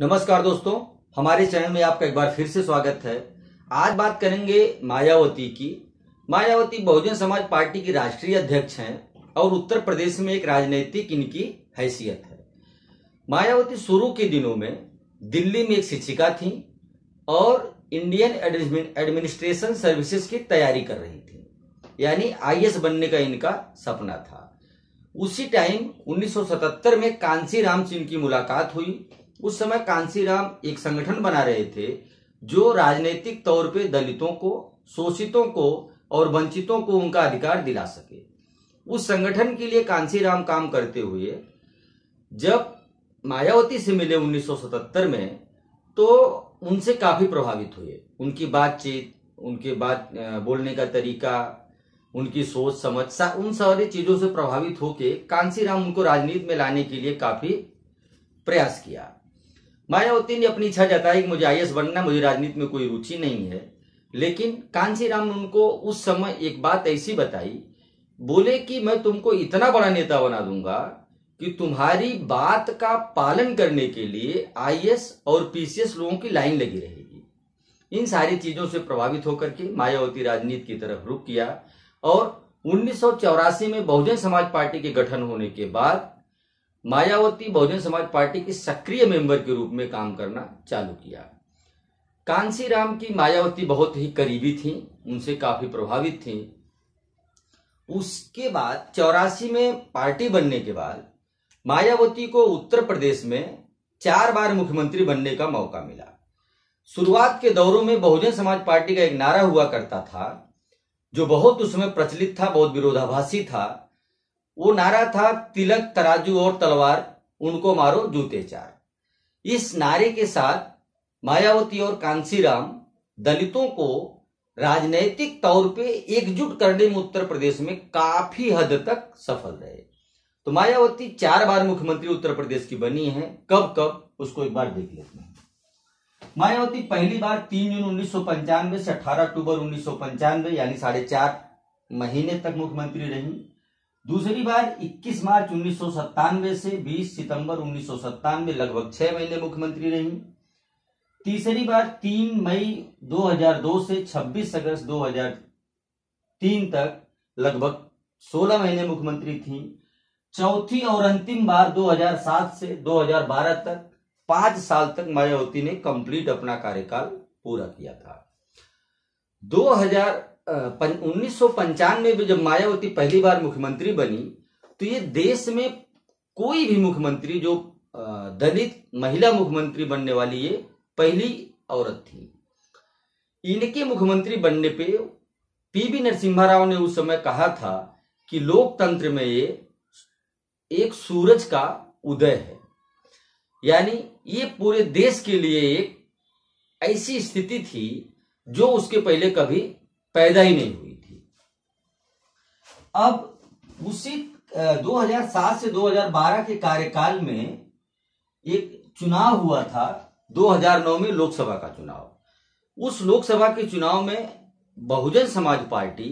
नमस्कार दोस्तों, हमारे चैनल में आपका एक बार फिर से स्वागत है। आज बात करेंगे मायावती की। मायावती बहुजन समाज पार्टी की राष्ट्रीय अध्यक्ष हैं और उत्तर प्रदेश में एक राजनीतिक इनकी हैसियत है। मायावती शुरू के दिनों में दिल्ली में एक शिक्षिका थी और इंडियन एडमिनिस्ट्रेशन सर्विसेज़ की तैयारी कर रही थी। यानी आईएएस बनने का इनका सपना था। उसी टाइम 1977 में कांसीराम से की मुलाकात हुई उस समय कांसीराम एक संगठन बना रहे थे जो राजनीतिक तौर पे दलितों को शोषितों को और वंचितों को उनका अधिकार दिला सके। उस संगठन के लिए कांसीराम काम करते हुए जब मायावती से मिले 1977 में तो उनसे काफ़ी प्रभावित हुए। उनकी बातचीत उनके बात बोलने का तरीका उनकी सोच समझ सा, उन सारी चीज़ों से प्रभावित होकर कांसीराम उनको राजनीति में लाने के लिए काफ़ी प्रयास किया। मायावती ने अपनी इच्छा जताई कि मुझे आई बनना, मुझे राजनीति में कोई रुचि नहीं है। लेकिन कांसीराम ने उनको उस समय एक बात ऐसी बताई, बोले कि मैं तुमको इतना बड़ा नेता बना दूँगा कि तुम्हारी बात का पालन करने के लिए आईएएस और पीसीएस लोगों की लाइन लगी रहेगी। इन सारी चीज़ों से प्रभावित होकर के मायावती राजनीति की तरफ़ रुख किया और उन्नीस सौ चौरासी में बहुजन समाज पार्टी के गठन होने के बाद मायावती बहुजन समाज पार्टी की सक्रिय मेंबर के रूप में काम करना चालू किया। कांसीराम की मायावती बहुत ही करीबी थी, उनसे काफ़ी प्रभावित थी। उसके बाद, चौरासी में पार्टी बनने के बाद, मायावती को उत्तर प्रदेश में चार बार मुख्यमंत्री बनने का मौका मिला। शुरुआत के दौरों में बहुजन समाज पार्टी का एक नारा हुआ करता था, जो बहुत उस समय प्रचलित था, बहुत विरोधाभासी था। वो नारा था तिलक तराजू और तलवार, उनको मारो जूते चार। इस नारे के साथ मायावती और कांसीराम दलितों को राजनैतिक तौर पे एकजुट करने में उत्तर प्रदेश में काफ़ी हद तक सफल रहे। तो मायावती चार बार मुख्यमंत्री उत्तर प्रदेश की बनी है, कब कब, उसको एक बार देख लेते हैं। मायावती पहली बार तीन जून उन्नीस सौ पंचानवे से अठारह अक्टूबर उन्नीस सौ पंचानवे, यानी साढ़े चार महीने तक मुख्यमंत्री रही। दूसरी बार 21 मार्च उन्नीस सौ सत्तानवे से 20 सितंबर उन्नीस लगभग छह महीने मुख्यमंत्री रही। तीसरी बार 3 मई 2002 से 26 अगस्त 2003 तक लगभग 16 महीने मुख्यमंत्री थी। चौथी और अंतिम बार 2007 से 2012 तक पाँच साल तक मायावती ने कंप्लीट अपना कार्यकाल पूरा किया था। 2000 उन्नीस में जब मायावती पहली बार मुख्यमंत्री बनी तो ये देश में कोई भी मुख्यमंत्री जो दलित महिला मुख्यमंत्री बनने वाली ये पहली औरत थी। इनके मुख्यमंत्री बनने पे पीवी नरसिम्हा राव ने उस समय कहा था कि लोकतंत्र में ये एक सूरज का उदय है। यानी ये पूरे देश के लिए एक ऐसी स्थिति थी जो उसके पहले कभी पैदा ही नहीं हुई थी। अब उसी 2007 से 2012 के कार्यकाल में एक चुनाव हुआ था 2009 में लोकसभा का चुनाव। उस लोकसभा के चुनाव में बहुजन समाज पार्टी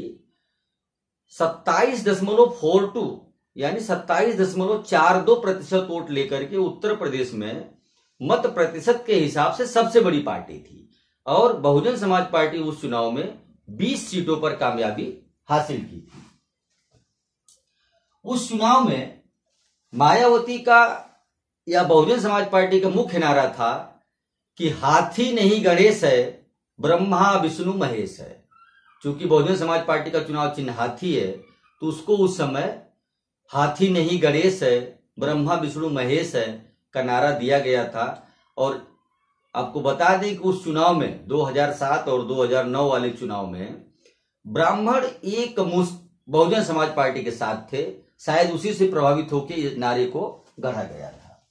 सत्ताईस दशमलव फोर टू यानी सत्ताईस दशमलव चार दो प्रतिशत वोट लेकर के उत्तर प्रदेश में मत प्रतिशत के हिसाब से सबसे बड़ी पार्टी थी। और बहुजन समाज पार्टी उस चुनाव में 20 सीटों पर कामयाबी हासिल की थी। उस चुनाव में मायावती का या बहुजन समाज पार्टी का मुख्य नारा था कि हाथी नहीं गणेश है, ब्रह्मा विष्णु महेश है। क्योंकि बहुजन समाज पार्टी का चुनाव चिन्ह हाथी है तो उसको उस समय हाथी नहीं गणेश है, ब्रह्मा विष्णु महेश है का नारा दिया गया था और आपको बता दें कि उस चुनाव में 2007 और 2009 वाले चुनाव में, ब्राह्मण एक मुस्त बहुजन समाज पार्टी के साथ थे, शायद उसी से प्रभावित होकर नारे को गढ़ा गया था।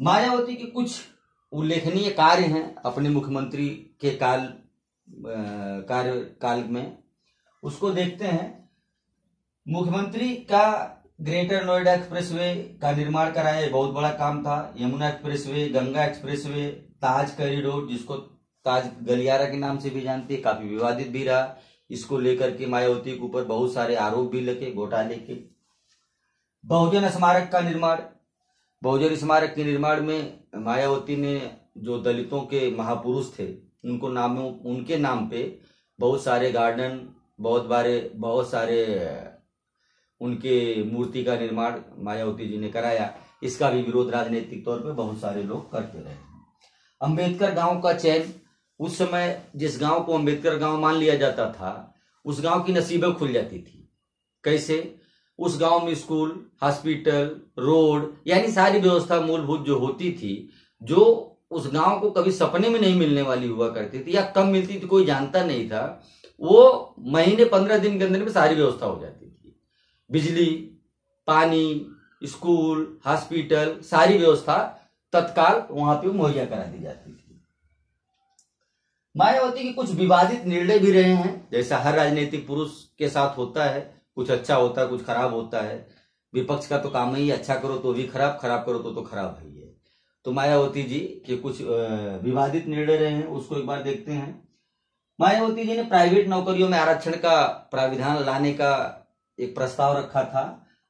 मायावती के कुछ उल्लेखनीय कार्य हैं अपने मुख्यमंत्री के काल कार्य, काल में। उसको देखते हैं। मुख्यमंत्री का ग्रेटर नोएडा एक्सप्रेसवे का निर्माण कराया बहुत बड़ा काम था। Yamuna expressway, Ganga expressway Taj corridor जिसको ताज गलियारा के नाम से भी जानते हैं, काफ़ी विवादित भी रहा। इसको लेकर के मायावती के ऊपर बहुत सारे आरोप भी लगे, घोटाले के। बहुजन स्मारक का निर्माण। बहुजन स्मारक के निर्माण में मायावती ने जो दलितों के महापुरुष थे, उनको नामों, उनके नाम पे बहुत सारे गार्डन, बहुत बारे, बहुत सारे, उनके मूर्ति का निर्माण मायावती जी ने कराया। इसका भी विरोध राजनीतिक तौर पे बहुत सारे लोग करते रहे। अंबेडकर गाँव का चयन उस समय जिस गाँव को अंबेडकर गाँव मान लिया जाता था, उस गाँव की नसीबें खुल जाती थी। कैसे? उस गाँव में स्कूल, हॉस्पिटल, रोड, यानी सारी व्यवस्था मूलभूत जो होती थी, जो उस गाँव को कभी सपने में नहीं मिलने वाली हुआ करती थी या कम मिलती थी, कोई जानता नहीं था, वो महीने पंद्रह दिन के अंदर में सारी व्यवस्था हो जाती थी। बिजली, पानी, स्कूल, हॉस्पिटल, सारी व्यवस्था तत्काल वहाँ पे मुहैया करा दी जाती थी। मायावती के कुछ विवादित निर्णय भी रहे हैं। जैसा हर राजनीतिक पुरुष के साथ होता है, कुछ अच्छा होता है, कुछ खराब होता है। विपक्ष का तो काम ही अच्छा करो तो भी खराब खराब करो तो तो खराब है ये तो मायावती जी के कुछ विवादित निर्णय रहे हैं, उसको एक बार देखते हैं। मायावती जी ने प्राइवेट नौकरियों में आरक्षण का प्राविधान लाने का एक प्रस्ताव रखा था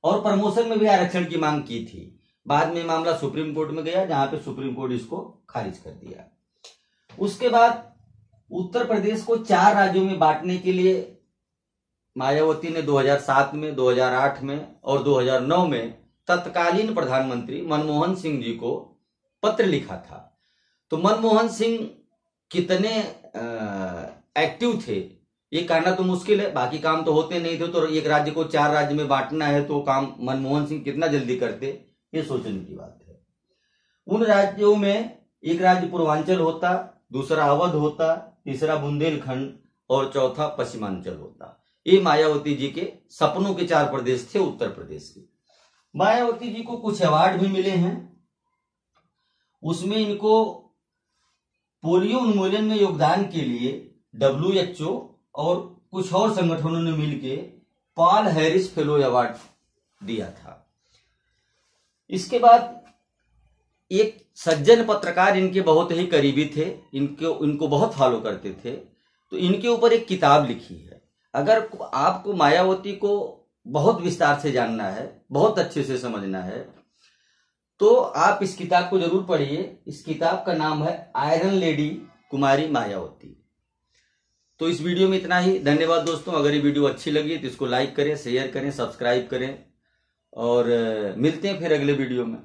और प्रमोशन में भी आरक्षण की मांग की थी। बाद में मामला सुप्रीम कोर्ट में गया जहाँ पे सुप्रीम कोर्ट इसको खारिज कर दिया। उसके बाद उत्तर प्रदेश को चार राज्यों में बांटने के लिए मायावती ने 2007 में 2008 में और 2009 में तत्कालीन प्रधानमंत्री मनमोहन सिंह जी को पत्र लिखा था। तो मनमोहन सिंह कितने आ, एक्टिव थे ये कहना तो मुश्किल है बाकी काम तो होते नहीं थे तो एक राज्य को चार राज्य में बांटना है तो काम मनमोहन सिंह कितना जल्दी करते? ये सोचने की बात है। उन राज्यों में एक राज्य पूर्वांचल होता, दूसरा अवध होता, तीसरा बुंदेलखंड और चौथा पश्चिमांचल होता। ये मायावती जी के सपनों के चार प्रदेश थे उत्तर प्रदेश के। मायावती जी को कुछ अवार्ड भी मिले हैं। उसमें इनको पोलियो उन्मूलन में योगदान के लिए डब्ल्यूएचओ और कुछ और संगठनों ने मिलकर पॉल हैरिस फेलो अवार्ड दिया था। इसके बाद एक सज्जन पत्रकार इनके बहुत ही करीबी थे, इनको इनको बहुत फॉलो करते थे। तो इनके ऊपर एक किताब लिखी है। अगर आपको मायावती को बहुत विस्तार से जानना है, बहुत अच्छे से समझना है तो आप इस किताब को ज़रूर पढ़िए। इस किताब का नाम है आयरन लेडी कुमारी मायावती। तो इस वीडियो में इतना ही। धन्यवाद दोस्तों। अगर ये वीडियो अच्छी लगी तो इसको लाइक करें शेयर करें सब्सक्राइब करें। और मिलते हैं फिर अगले वीडियो में।